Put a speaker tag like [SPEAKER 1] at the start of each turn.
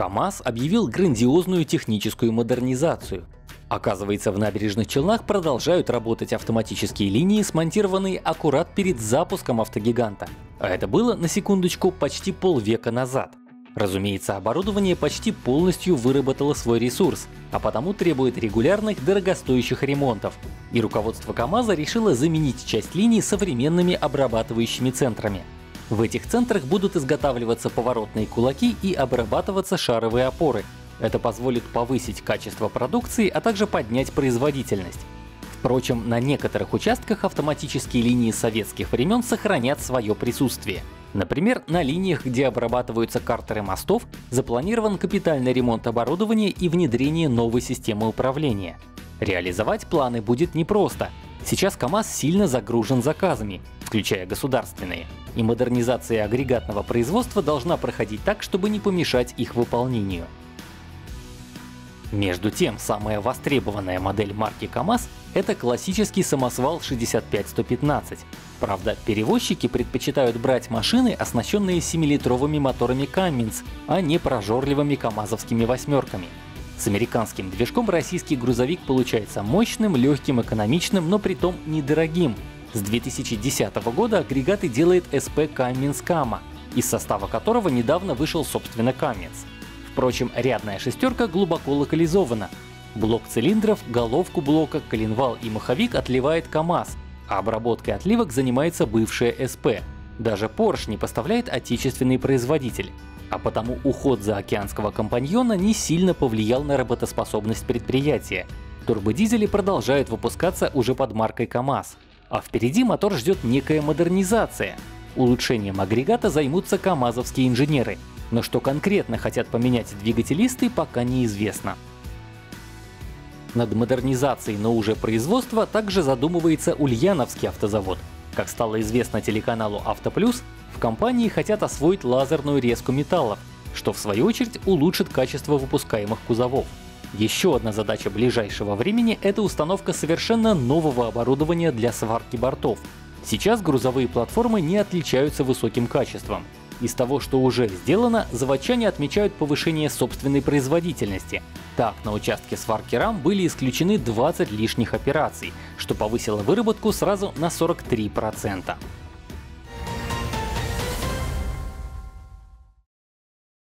[SPEAKER 1] КАМАЗ объявил грандиозную техническую модернизацию. Оказывается, в набережных Челнах продолжают работать автоматические линии, смонтированные аккурат перед запуском автогиганта. А это было, на секундочку, почти полвека назад. Разумеется, оборудование почти полностью выработало свой ресурс, а потому требует регулярных дорогостоящих ремонтов. И руководство КАМАЗа решило заменить часть линий современными обрабатывающими центрами. В этих центрах будут изготавливаться поворотные кулаки и обрабатываться шаровые опоры, это позволит повысить качество продукции, а также поднять производительность. Впрочем, на некоторых участках автоматические линии советских времен сохранят свое присутствие. Например, на линиях, где обрабатываются картеры мостов, запланирован капитальный ремонт оборудования и внедрение новой системы управления. Реализовать планы будет непросто. Сейчас КАМАЗ сильно загружен заказами, включая государственные, и модернизация агрегатного производства должна проходить так, чтобы не помешать их выполнению. Между тем, самая востребованная модель марки КАМАЗ — это классический самосвал 65115. Правда, перевозчики предпочитают брать машины, оснащенные 7-литровыми моторами Cummins, а не прожорливыми камазовскими восьмерками. С американским движком российский грузовик получается мощным, легким, экономичным, но при том недорогим. С 2010 года агрегаты делает СП Cummins Кама, из состава которого недавно вышел собственно Cummins. Впрочем, рядная шестерка глубоко локализована. Блок цилиндров, головку блока, коленвал и маховик отливает КАМАЗ, а обработкой отливок занимается бывшая СП. Даже Porsche не поставляет отечественный производитель. А потому уход за океанского компаньона не сильно повлиял на работоспособность предприятия. Турбодизели продолжают выпускаться уже под маркой КАМАЗ. А впереди мотор ждет некая модернизация. Улучшением агрегата займутся камазовские инженеры, но что конкретно хотят поменять двигателисты, пока неизвестно. Над модернизацией, но уже производства также задумывается Ульяновский автозавод. Как стало известно телеканалу Автоплюс, в компании хотят освоить лазерную резку металлов, что в свою очередь улучшит качество выпускаемых кузовов. Еще одна задача ближайшего времени — это установка совершенно нового оборудования для сварки бортов. Сейчас грузовые платформы не отличаются высоким качеством, из того, что уже сделано, заводчане отмечают повышение собственной производительности. Так, на участке сварки рам были исключены 20 лишних операций, что повысило выработку сразу на 43%.